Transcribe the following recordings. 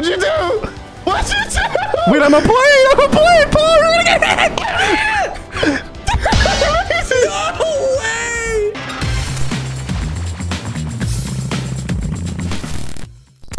What'd you do? What'd you do? Wait, I'm a plane. I'm a plane, Paul. We're gonna get hit. No way!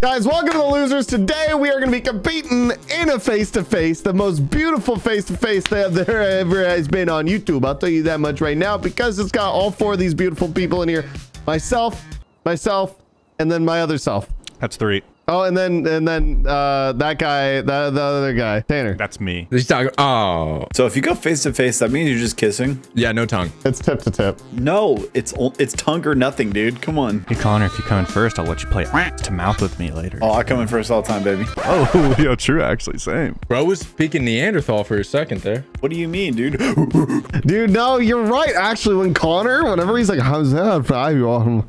Guys, welcome to the losers. Today we are going to be competing in a face-to-face, the most beautiful face-to-face that there ever has been on YouTube. I'll tell you that much right now because it's got all four of these beautiful people in here. Myself, myself, and then my other self. That's three. Oh, and then and then uh, that guy, the, the other guy, Tanner. That's me. He's talking. Oh, So if you go face to face, that means you're just kissing. yeah, no tongue. It's tip to tip. No, it's it's tongue or nothing, dude. Come on. Hey, Connor, if you come in first, I'll let you play to mouth with me later. Oh, I come in first all the time, baby. Oh, yeah, true, actually, same. Bro was speaking Neanderthal for a second there. What do you mean, dude? Dude, no, you're right. Actually, when Connor, whenever he's like, how's that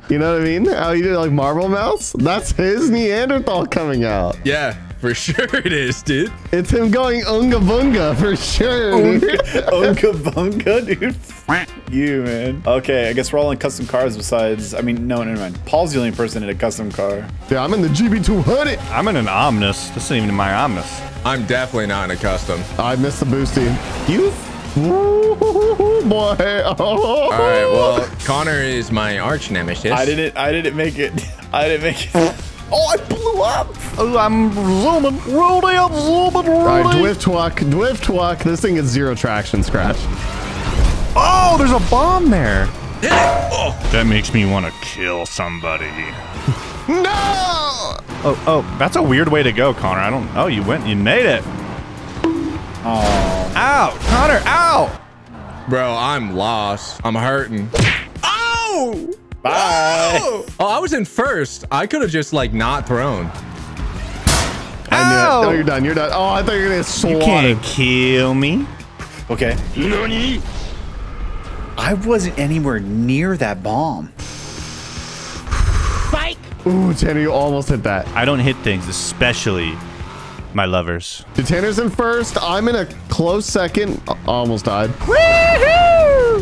you know what I mean? How he did like marble mouse? That's his Neanderthal coming out. Yeah, for sure it is, dude. It's him going unga bunga for sure. Unga bunga, dude. You, man. Okay, I guess we're all in custom cars besides, I mean, no, never mind. Paul's the only person in a custom car. Yeah, I'm in the GB200. I'm in an Omnis. This isn't even my Omnis. I'm definitely not in a custom. I missed the boosty. You, Ooh, boy. Oh. All right, well, Connor is my arch nemesis. I didn't, I didn't make it. I didn't make it. Oh, I blew up. Oh, I'm zooming. Rudy, I'm zooming, All right, Rudy. Dwift Walk, Dwift Walk. This thing is zero traction, Scratch. Oh, there's a bomb there. Oh. That makes me want to kill somebody. No! Oh, oh, that's a weird way to go, Connor. I don't. Oh, you went. You made it. Oh. Ow, Connor. Ow. Bro, I'm lost. I'm hurting. Oh! Bye. Oh, I was in first. I could have just like not thrown. I knew it. Ow. Oh, you're done. You're done. Oh, I thought you were gonna get You can't kill me. Okay. I wasn't anywhere near that bomb. Ooh, Tanner, you almost hit that. I don't hit things, especially my lovers. Dude, Tanner's in first. I'm in a close second. Almost died.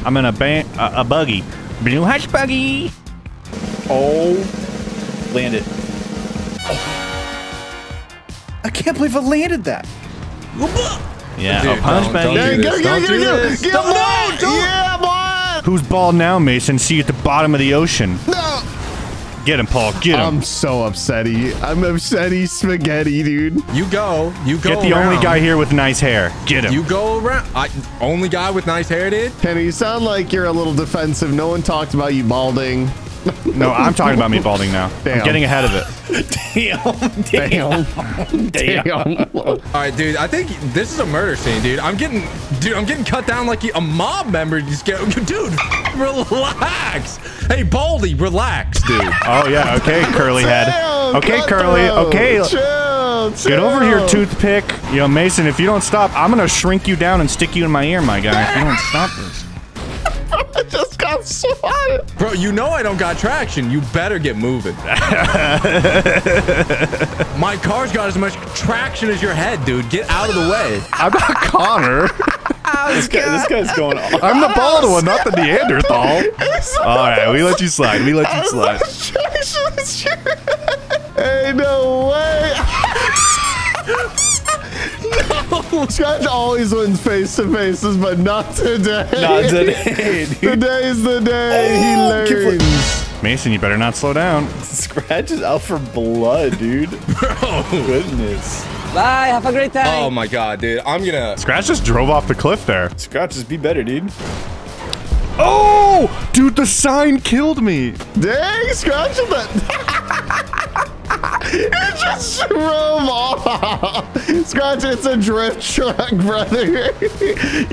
I'm in a ban a, a buggy. Blue hush buggy. Oh, landed. I can't believe I landed that. Yeah, Dude, a punch don't- buggy. don't do go, this. go, Don't go, do go. this. Get Don't- him. no, don't- Yeah, boy. Who's bald now, Mason? See you at the bottom of the ocean. No. Get him, Paul. Get him. I'm so upsetty. I'm upsetty spaghetti, dude. You go. You go. Get the only guy here with nice hair. Get him. You go around. I only guy with nice hair, dude. Tanner, you sound like you're a little defensive. No one talked about you balding. No, I'm talking about me balding now. Damn. I'm getting ahead of it. Damn, damn. Damn. Damn. All right, dude. I think this is a murder scene, dude. I'm getting, dude. I'm getting cut down like a mob member. Just get, dude. Relax. Hey, Baldy, relax, dude. Oh yeah. Okay, curly head. Damn, Okay, curly. cutthroat. Okay. Chill, chill. Get over here, toothpick. Yo, Mason, if you don't stop, I'm gonna shrink you down and stick you in my ear, my guy. If you don't stop this. I just got swatted. Bro, you know I don't got traction. You better get moving. My car's got as much traction as your head, dude. Get out of the way. I'm not Connor. This, guy, this guy's going on. I'm the bald one, not the Neanderthal. All right, we let you slide. We let you slide. hey, no way. no. Scratch always wins face to faces, but not today. Not today, dude. Today's the day Oh, he learns. Mason, you better not slow down. Scratch is out for blood, dude. Bro. Goodness. Bye. Have a great time. Oh my god, dude. I'm gonna. Scratch just drove off the cliff there. Scratch just be better, dude. Oh, dude, the sign killed me. Dang, Scratch is that. It just drove off. Scratch, it's a drift truck, brother.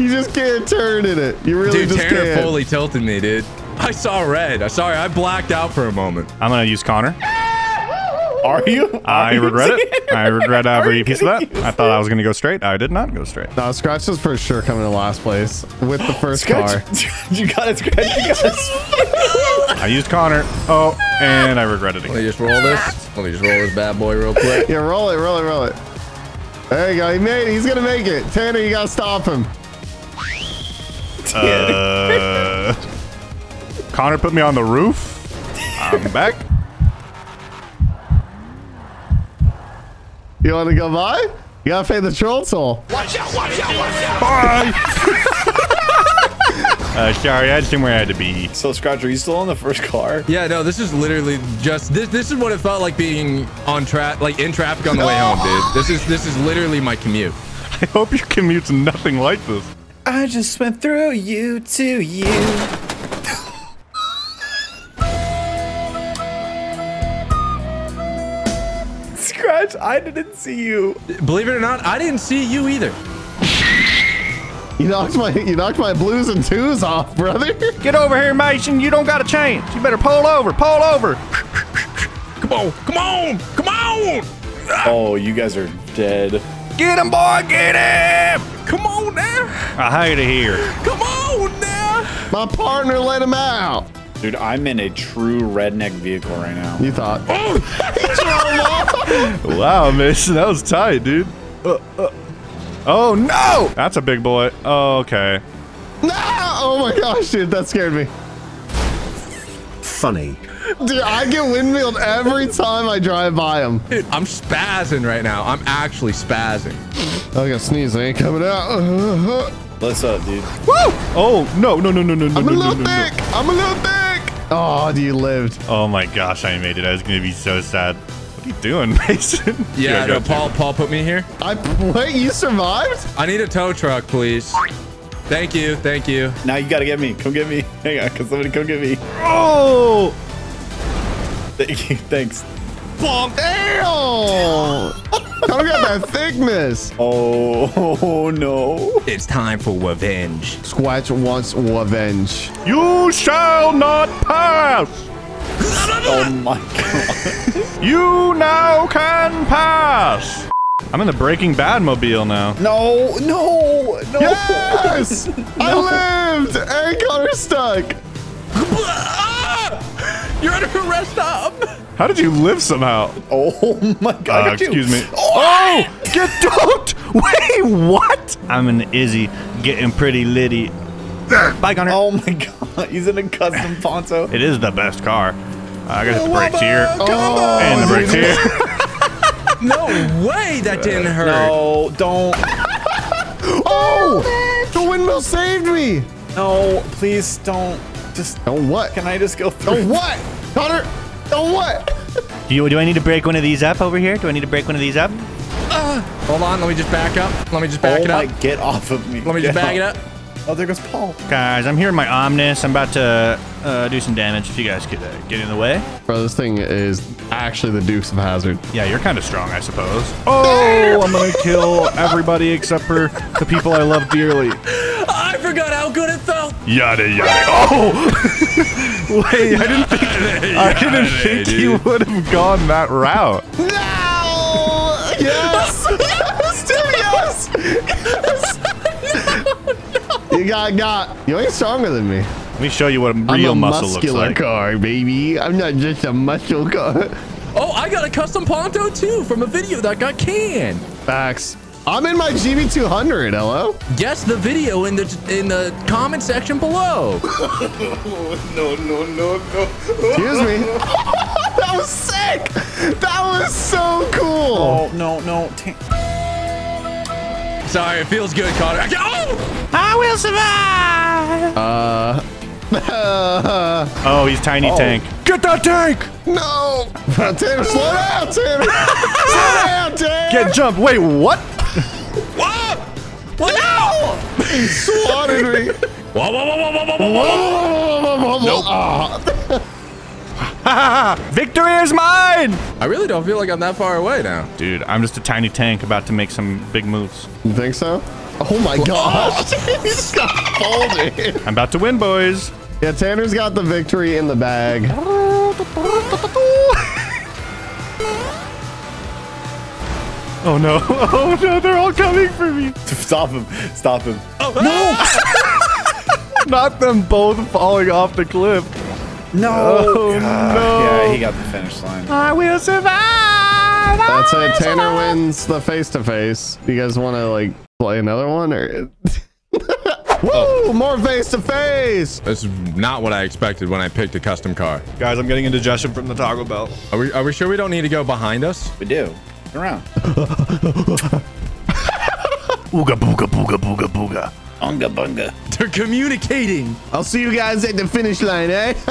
you just can't turn in it. You really Dude, just Tanner can't. Dude, fully tilted me, dude. I saw red. I sorry, I blacked out for a moment. I'm gonna use Connor. Are you? I you regret it. I regret every piece of that. I thought I was gonna go straight. I did not go straight. No, Scratch is for sure coming in last place with the first car. You got it, Scratch. You got it. I used Connor. Oh, and I regret it Let again. me just roll this. Let me just roll this bad boy real quick. Yeah, roll it, roll it, roll it. There you go. He made it. He's gonna make it. Tanner, you gotta stop him. Uh, Connor put me on the roof. I'm back. You want to go by? You gotta pay the troll toll. Watch out! Watch out! Watch out! Bye. uh, sorry, I had somewhere I had to be. So, Scratch, are you still in the first car? Yeah, no, this is literally just this. This is what it felt like being on track, like in traffic on the way home, dude. This is this is literally my commute. I hope your commute's nothing like this. I just went through you to you. Scratch, I didn't see you. Believe it or not, I didn't see you either. You knocked my you knocked my blues and twos off, brother. Get over here, Mason. You don't got a chance. You better pull over. Pull over. Come on, come on, come on! Oh, you guys are dead. Get him, boy. Get him. Come on now! I hate it here. Come on now! My partner let him out. Dude, I'm in a true redneck vehicle right now. You thought. Oh! wow, Mason, that was tight, dude. Uh, uh. Oh no! That's a big boy. Oh, okay. No! Oh my gosh, dude, that scared me. Funny. Dude, I get windmilled every time I drive by him. Dude, I'm spazzing right now. I'm actually spazzing. I got sneeze. I ain't coming out. What's up, dude? Woo! Oh no no no no no no I'm a no little no no. thick. I'm a little thick. Oh, you lived. Oh my gosh, I made it. I was gonna be so sad. What are you doing, Mason? Yeah, Dude, no, Paul. Paul put me here. I wait. You survived? I need a tow truck, please. Thank you, thank you. Now you gotta get me. Come get me. Hang on, cause somebody come get me. you. Oh! Thank you. Thanks. Damn! Come get that thickness. Oh, Oh, no. It's time for revenge. Squatch wants revenge. You shall not pass. Oh my god. You now can pass. I'm in the Breaking Bad mobile now. No, no, no. Yes! I lived! And Connor's stuck. You're under arrest, stop! How did you live somehow? Oh my god. Uh, got you. excuse me. Oh, get don't. Wait, what? I'm an Izzy, getting pretty litty. Bye, Connor. Oh my god. He's in a custom Panto. It is the best car. I got the oh, brakes here. Oh, And the brakes here. No way that didn't hurt. No, don't. Oh! The windmill saved me! No, please don't. Just. Oh, what? Can I just go Oh, through? what? Connor! Oh, what? Do, you, do I need to break one of these up over here? Do I need to break one of these up? Uh, hold on, let me just back up. Let me just back oh it my, up. get off of me. Let me just Get back it up. Oh, there goes Paul. Guys, I'm here in my Omnis. I'm about to uh, do some damage. If you guys could uh, get in the way. Bro, this thing is actually the Dukes of Hazzard. Yeah, you're kind of strong, I suppose. Oh, I'm gonna kill everybody except for the people I love dearly. I forgot how good it felt. Yada yada. Oh, wait, I didn't think I didn't think you would have gone that route. No! Yes! yes! Dude, yes! You got got. You ain't stronger than me. Let me show you what I'm real a muscle looks muscular like. car, baby. I'm not just a muscle car. Oh, I got a custom Panto too from a video that got canned. Facts. I'm in my GB200, hello? Guess the video in the in the comment section below. No, no, no, no. Excuse me. that was sick! That was so cool! Oh, no, no. Ta- Sorry, it feels good, Connor. I oh! I will survive. Uh, Oh, he's tiny tank. Get that tank. no! Tanner, slow down, Tanner! slow down, Tanner! Get jumped. Wait, what? Whoa! What now? swatted me! Whoa, whoa, whoa, whoa, whoa, whoa, whoa, whoa. Nope. Victory is mine. I really don't feel like I'm that far away now. Dude, I'm just a tiny tank about to make some big moves. You think so? Oh my gosh! He's got folded. I'm about to win, boys. Yeah, Tanner's got the victory in the bag. Oh no. Oh no, they're all coming for me. Stop him. Stop him. Oh, no! Not them both falling off the cliff. No. Oh no. Yeah, he got the finish line. I will survive. That's it. Tanner wins the face to face. You guys want to like play another one or? Woo! Oh. More face to face. This is not what I expected when I picked a custom car. Guys, I'm getting indigestion from the Taco Bell. Are we, are we sure we don't need to go behind us? We do. Turn around. Ooga booga booga booga booga. Unga bunga. They're communicating. I'll see you guys at the finish line, eh?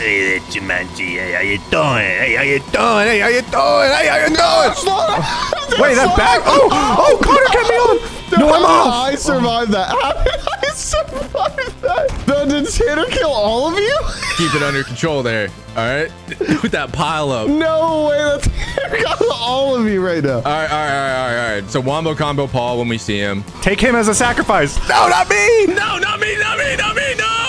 Hey, there, Jumanji. Hey, how you doing? Hey, how you doing? Hey, how you doing? Hey, how you doing? Wait, that back? Oh, oh, Connor kept me on. No, I'm off. I survived that. I survive that? No, did Tanner kill all of you? Keep it under control there. All right. With that pile up. No way, that's Tanner got all of you right now. All right, all right, all right, all right, all right. So wombo combo Paul when we see him. Take him as a sacrifice. No, not me. No, not me, not me, not me, no.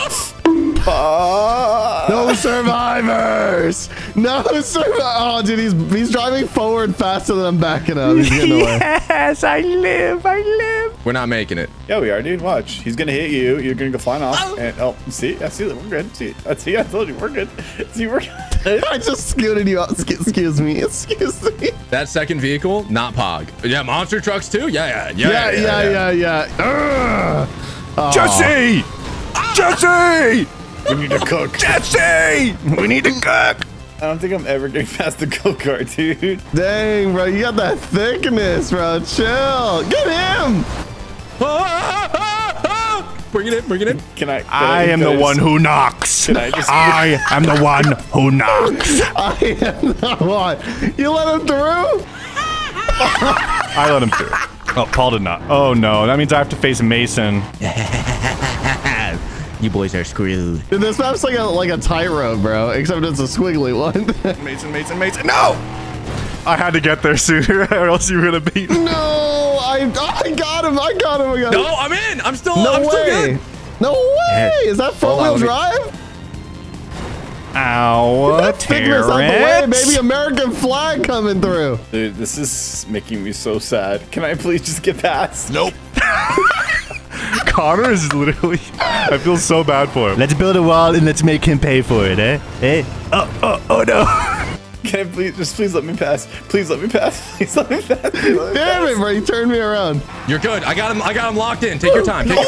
Uh, No survivors. No survivors. Oh, dude, he's he's driving forward faster than I'm backing up. He's getting away. Yes, I live. I live. We're not making it. yeah, we are, dude. Watch. He's gonna hit you. You're gonna go flying off. And oh, see, I see. We're good. See, I see. I told you, we're good. See, we're good. I just scooted you out. Excuse excuse me. Excuse me. That second vehicle, not Pog. Yeah, monster trucks too. Yeah, yeah, Yeah, yeah, yeah, yeah. Ugh. Jesse. Jesse. We need to cook. Jesse. We need to cook. I don't think I'm ever getting past the go kart, dude. Dang, bro, you got that thickness, bro. Chill. Get him. Bring it in, bring it in. Can I? Can I am the one who knocks. Can I just- I am the one who knocks. I am the one. You let him through? I let him through. Oh, Paul did not. Oh no, that means I have to face Mason. You boys are screwed. Dude, this map's like a like a tightrope, bro. Except it's a squiggly one. Mason, Mason, Mason. No! I had to get there sooner, or else you were gonna beat me. no, I I got him. I got him. I got him. No, I'm in. I'm still. No I'm still way. good. No way. Is that four wheel Hold drive? Ow, That thickness out the way, baby. American flag coming through. Dude, this is making me so sad. Can I please just get past? Nope. Connor is literally. I feel so bad for him. Let's build a wall and let's make him pay for it, eh? Eh? Oh, oh, oh no. Can I please just please let me pass? Please let me pass. Please let me pass. Please let me Damn it, pass. bro. You turned me around. You're good. I got him. I got him locked in. Take your time. Take your,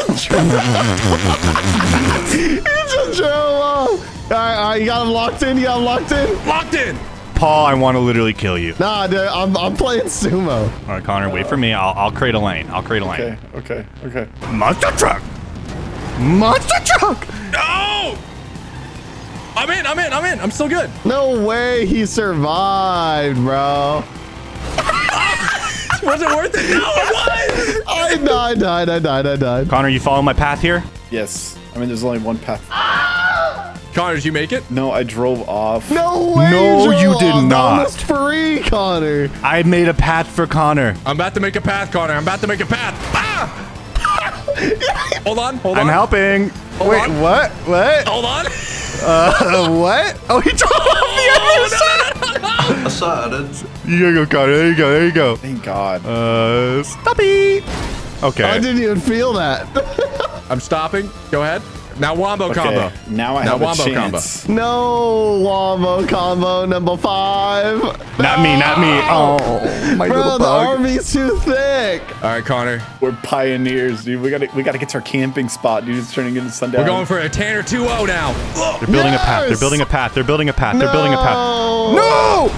You just drove off. All right, all right, you got him locked in. You got him locked in. locked in. Paul, I want to literally kill you. Nah, dude, I'm, I'm playing sumo. All right, Connor, wait for me. I'll, I'll create a lane. I'll create a lane. Okay, okay, okay. Monster truck. Monster truck. No. I'm in. I'm in. I'm in. I'm still good. No way he survived, bro. Was it worth it? No, it was. I died, died, I died, I died. Connor, you follow my path here? Yes. I mean, there's only one path. Connor, did you make it? No, I drove off. No way. No, you Joel. did I'm not. Almost free, Connor. I made a path for Connor. I'm about to make a path, Connor. I'm about to make a path. Ah! hold on. Hold on. I'm on. helping. Wait, on. what? What? Hold on. Uh, what? Oh, he drove off the other side. You gotta go, Connor. There you go. There you go. Thank God. Uh, stoppy. I Okay. I didn't even feel that. I'm stopping. Go ahead. Now wombo okay, combo. now I Now have a wombo combo. chance. no wombo combo number five. Not me. Not me. Oh, my Bro, the army's too thick. All right, Connor. We're pioneers, dude. We gotta we gotta get to our camping spot, dude. It's turning into sundown. We're going for a Tanner 2-0 now. They're building a path. They're building a path. They're building a path. They're building a path. No. No!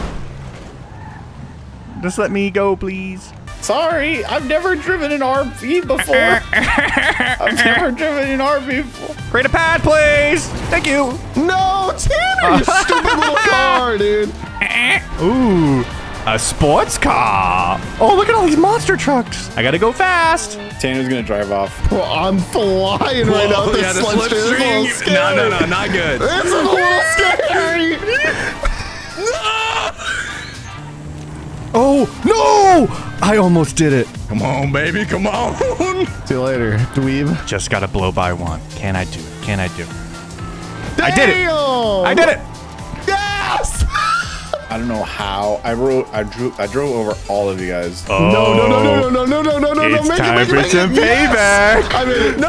Just let me go, please. Sorry, I've never driven an RV before. I've never driven an RV before. Create a pad, please. Thank you. No, Tanner, you stupid little car, dude. Ooh, a sports car. Oh, look at all these monster trucks. I gotta go fast. Tanner's gonna drive off. Bro, I'm flying right now. Whoa, with yeah, this the slipstream. It's a little slipstream. scary. No, no, no, not good. This is a little scary. No! Oh no! I almost did it. Come on, baby. Come on. See you later, dweeb. Just gotta blow by one. Can I do it? Can I do it? I did it. I did it. Yes! I don't know how. I wrote. I drew. I drove over all of you guys. Oh, No, no, no, no, no, no, no, no, no, no, It's make time it, make for it, make some it. Yes! payback. I made it. No,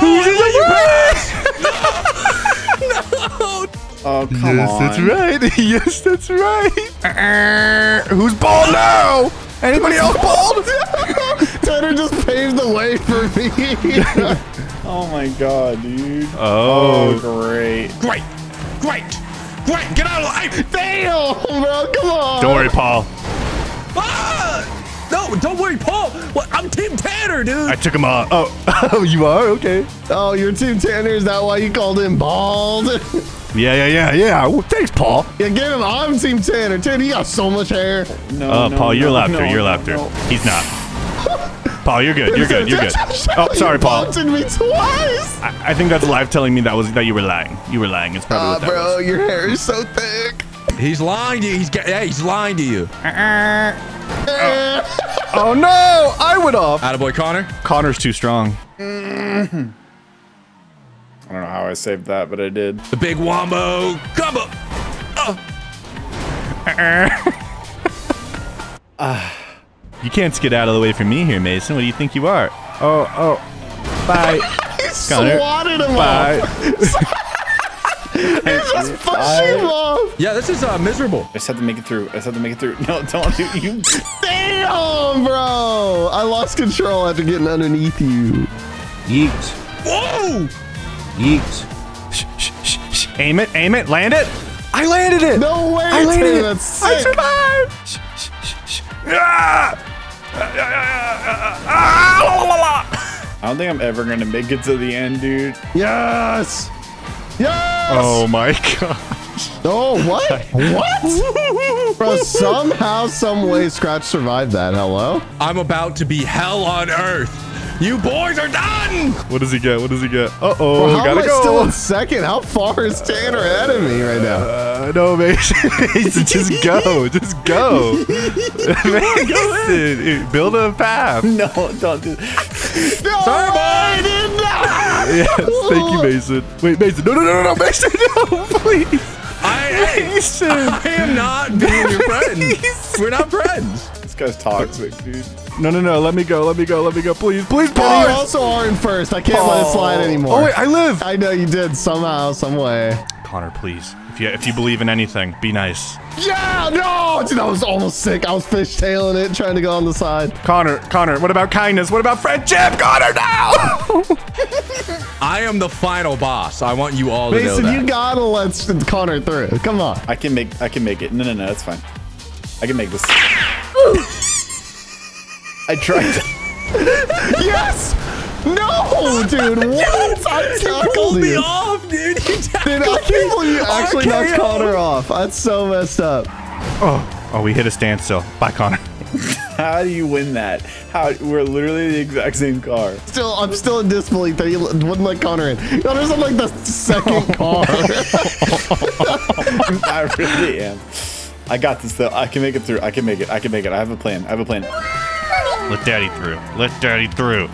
Oh come yes, on. that's right. yes, that's right. Uh, who's bald now? Anybody else bald? Tanner just paved the way for me. Oh my god, dude. Oh. Oh, great. Great. Great. Great. Get out of the way. Damn, bro, come on. Don't worry, Paul. Ah! No, don't worry, Paul. What? I'm Team Tanner, dude. I took him off. Oh, oh, you are okay. Oh, you're Team Tanner. Is that why you called him bald? Yeah, yeah, yeah, yeah. Well, thanks, Paul. yeah, get him. I'm Team Tanner. Tanner, you got so much hair. No, Uh, no, Paul, you're no, laughter. no, you're no, laughter. no. He's not. Paul, you're good. You're good. You're good. Oh, sorry, Paul. You me twice. I, I think that's live telling me that was that you were lying. You were lying. It's probably Ah, what that bro, was. your hair is so thick. He's lying to you. He's yeah, he's lying to you. Oh no! I went off. Attaboy, Connor. Connor's too strong. I don't know how I saved that, but I did. The big wombo combo. You can't skid out of the way from me here, Mason. What do you think you are? Oh, oh. Bye. Connor. Swatted him Bye. off. Just push him off. Yeah, this is uh, miserable. I just had to make it through. I just had to make it through. No, don't do you. Damn, bro. I lost control after getting underneath you. Yeet. Whoa! Yeet. Shh, shh, shh, shh. Aim it. Aim it. Land it. I landed it. No way, I landed Tanner. it. That's I survived. Shh, shh, shh, shh. Ah! Ah! I don't think I'm ever gonna make it to the end, dude. Yes. Yes. Oh my god. Oh, what? what? Bro, somehow, some way, Scratch survived that. Hello? I'm about to be hell on earth. You boys are done. What does he get? What does he get? Uh Bro, oh, how gotta am I go. still in second? How far is Tanner ahead of me right now? Uh, no, Mason. Mason, just go. Just go. Mason, build a path. No, don't do. No, Sorry, boy. I did not. Yes, thank you, Mason. Wait, Mason. No, no, no, no, no, Mason, no, please. I, hey, Mason. I am not being your friend. We're not friends. This guy's toxic, dude. No, no, no. Let me go. Let me go. Let me go. Please, please, Tanner, you also are in first. I can't let it slide oh. anymore. Oh wait, I live. I know you did somehow, some way. Connor, please. If you if you believe in anything, be nice. Yeah, no, dude, I was almost sick. I was fishtailing it, trying to go on the side. Connor, Connor. What about kindness? What about friendship? Connor, now. I am the final boss. I want you all to Mason, know that. you gotta let Connor through. Come on. I can make. I can make it. No, no, no. That's fine. I can make this. I tried. Yes! No, dude, what? I you tackled pulled me off, dude. You Dude, I tackled can't believe you me. actually RKO. knocked Connor off. That's so messed up. oh, oh, we hit a standstill. Bye, Connor. How do you win that? How we're literally the exact same car. Still, I'm still in disbelief that you wouldn't let Connor in. Connor's on like the second car. I really am. I got this though. I can make it through. I can make it. I can make it. I have a plan. I have a plan. Let Daddy through. Let Daddy through.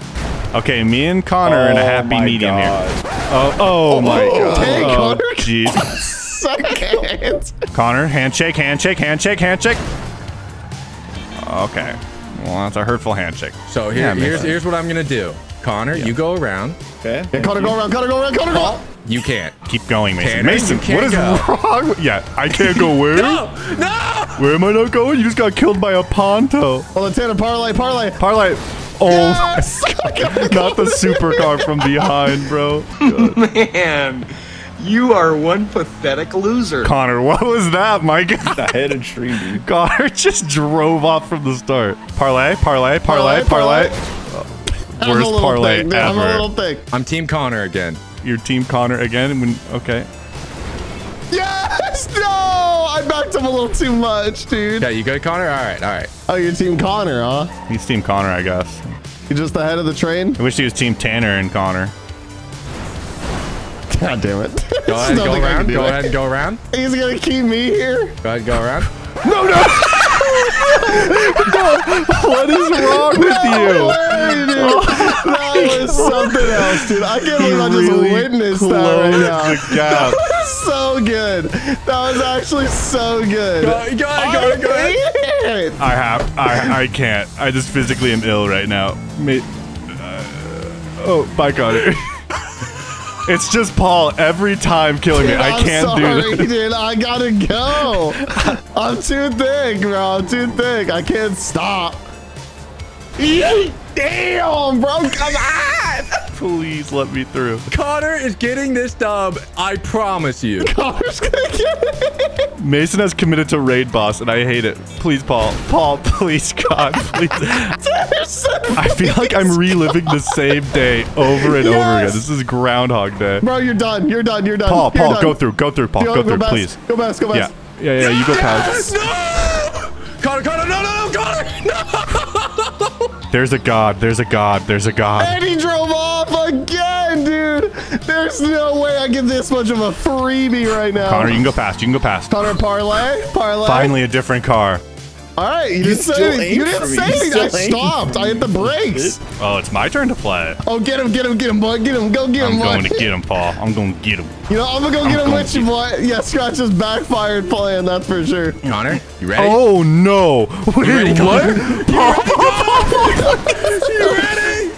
Okay, me and Connor are in a Oh happy my medium here. God. Oh, oh, oh my oh, god. Dang, oh, Connor. jeez. second. Connor, handshake, handshake, handshake, handshake. Okay. Well, that's a hurtful handshake. So here, Yeah, here's here's what I'm gonna do. Connor, you go around. Okay. Yeah, Connor, go around. Connor, go around. Connor, go. You can't. Keep going, Mason. Tanner, Mason, what is go. wrong with Yeah, I can't go where? No, no. Where am I not going? You just got killed by a Panto. Hold on, Tanner, parlay, parlay. Parlay. Oh, Yes! not the supercar from behind, bro. Man, you are one pathetic loser. Connor, what was that, Mike? I hit a tree, dude. Connor just drove off from the start. Parlay, parlay, parlay, Parlay, parlay. Uh, I'm Worst parlay thick, dude. I'm a ever. little thick. I'm Team Connor again. You're team Connor again. When, okay. No! I backed him a little too much, dude. Yeah, you good, Connor? All right, all right. Oh, you're Team Connor, huh? He's team Connor, I guess. You're just ahead of the train? I wish he was team Tanner and Connor. God damn it. Go ahead, go around. Go ahead, and go around. He's gonna keep me here? Go ahead, go around. No, no. what is wrong with No you? way, dude. that was something else, dude. I can't believe I just really witnessed that right now. the gap. So good. That was actually so good. Go, go ahead, go go. It. I have. I. I can't. I just physically am ill right now. Ma- uh, oh, bye, Connor. it's just Paul every time killing me. I can't sorry, do this. dude. I gotta go. I'm too thick, bro. I'm too thick. I can't stop. Damn, bro. Come on. Please let me through. Connor is getting this dub. I promise you. Connor's gonna get it. Mason has committed to raid boss, and I hate it. Please, Paul. Paul, please, God, please. I feel like I'm reliving the same day over and over again. This is Groundhog Day. Bro, you're done. You're done. You're done. Paul, You're Paul, done. go through. Go through, Paul. Yo, Go through, past. please. Go past. Go Yeah. Yeah, yeah, you go past. No! Connor, Connor, no, no, no, Connor! No! There's a god. There's a god. There's a god. And he drove off again, dude. There's no way I get this much of a freebie right now. Connor, you can go past. You can go past. Connor parlay, parlay. Finally, a different car. All right, you didn't say anything. You didn't me. say You anything. I still aim. stopped. I hit the brakes. Oh, it's my turn to play. Oh, get him, get him, get him, boy. Get him. Go get him, I'm boy. going to get him, Paul. I'm going to get him. You know, I'm gonna go I'm get him going with you, to- boy. Yeah, Scratch just backfired playing, that's for sure. Connor, you ready? Oh, no. Wait, ready, what? You ready?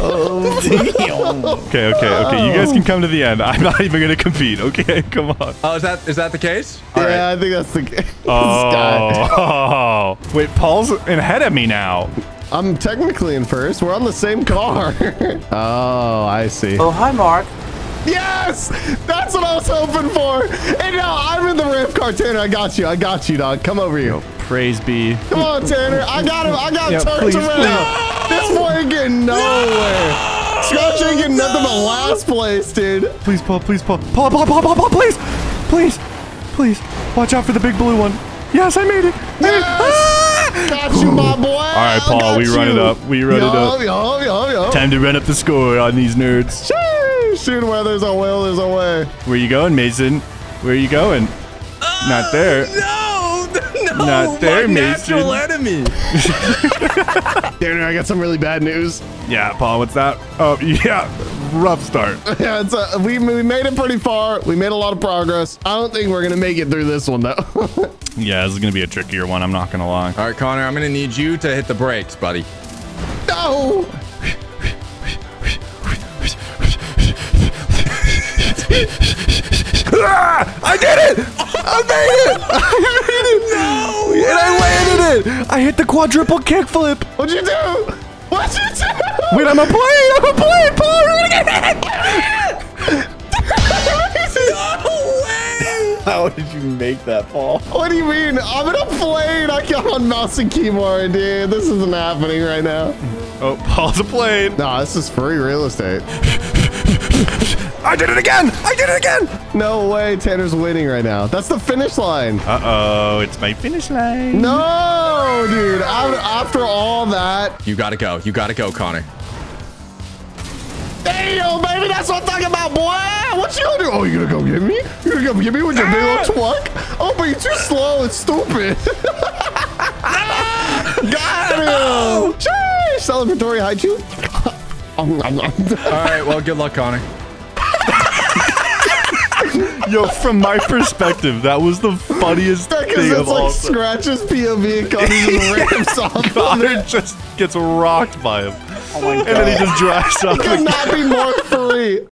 Okay, okay, okay. You guys can come to the end. I'm not even going to compete. Okay, come on. Oh, is that is that the case? yeah, I think that's the case. guy. Oh, wait, Paul's ahead of me now. I'm technically in first. We're on the same car. oh, I see. Oh, hi, Mark. Yes! That's what I was hoping for. And now I'm in the riff car, Tanner. I got you. I got you, dog. Come over here. Praise be. Come on, Tanner. I got him. I got Yeah, turned please, around. This boy ain't getting nowhere. Scotch ain't getting nothing but last place, dude. Please, Paul, please, Paul. Paul, Paul, Paul, Paul, Paul, please. Please, please. Watch out for the big blue one. Yes, I made it. Made it. Yes! Ah! Got you, my boy. All right, Paul, we run it up. We run it up. Yo, yo, yo. Time to run up the score on these nerds. Sheesh, Dude, where there's a will, there's a way. Where you going, Mason? Where you going? Not there. Oh, no, no, Not there, my Mason. natural enemy. Tanner, I got some really bad news. Yeah, Paul, what's that? Oh, yeah. Rough start. Yeah, it's a, we, we made it pretty far. We made a lot of progress. I don't think we're going to make it through this one, though. Yeah, this is going to be a trickier one. I'm not going to lie. All right, Connor, I'm gonna need you to hit the brakes, buddy. no! I did it! I made it! I made it! No! And I landed it! I hit the quadruple kickflip! What'd you do? What'd you do? Wait, I'm a plane! I'm a plane! Paul, we're gonna get hit! No way! How did you make that, Paul? What do you mean? I'm in a plane. I got on mouse and keyboard, dude. This isn't happening right now. Oh, Paul's a plane. Nah, this is free real estate. I did it again! I did it again! No way, Tanner's winning right now. That's the finish line. Uh-oh, it's my finish line. No, dude. Af- After all that, You gotta go. You gotta go, Connor. damn, baby, that's what I'm talking about, boy. What you gonna do? Oh, you gonna go get me? You gonna go get me with your big old ah! twuck? Oh, but you're too slow and stupid. Ah! Got him. Sheesh. Celebratory high chew. All right, well, good luck, Connor. Yo, from my perspective, that was the funniest Because thing it's of all like time. scratches POV and Connor just ramps off. Connor just gets rocked by him. Oh my And then he just drives off. Could not be more free.